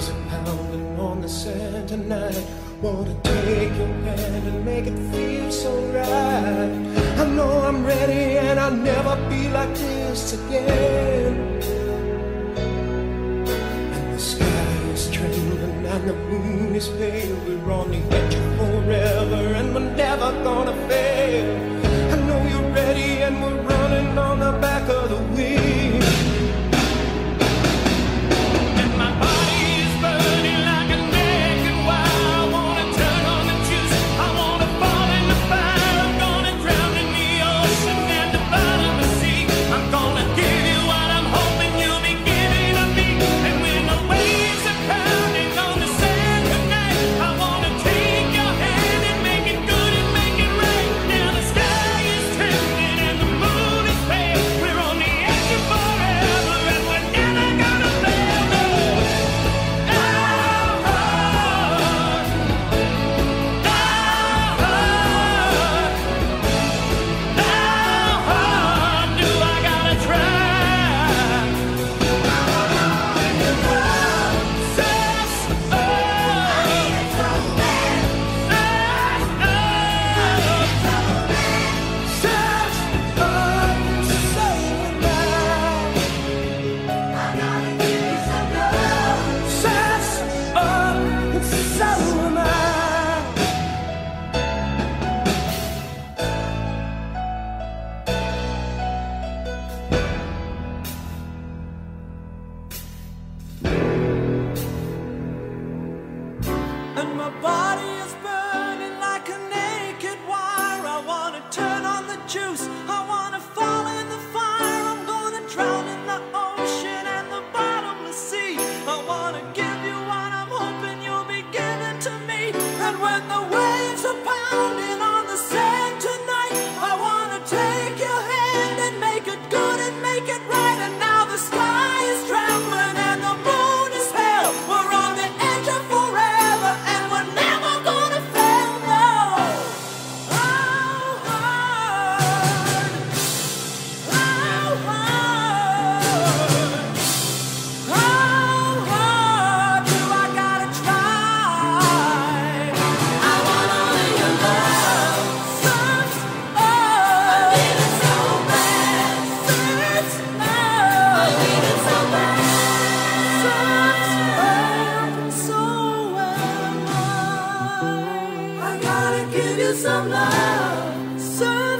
waves are pounding on the sand tonight. Wanna take your hand and make it feel so right. I know I'm ready and I'll never be like this again. And the sky is trembling and the moon is pale. We're on the edge of forever and we're never gonna fail. give you some love. Serve